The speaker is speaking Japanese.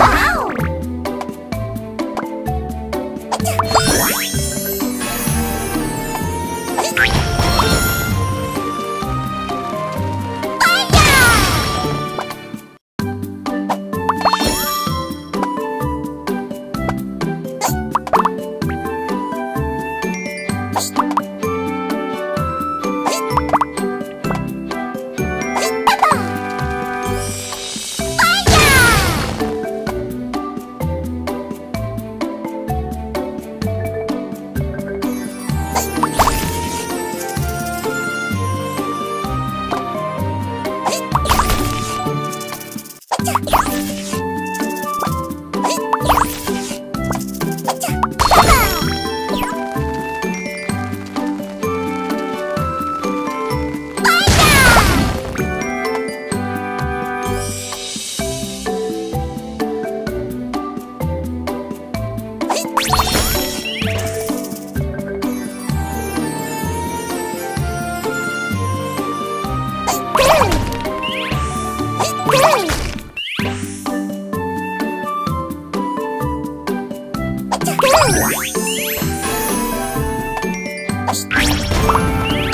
Ah! Stop. Let's go.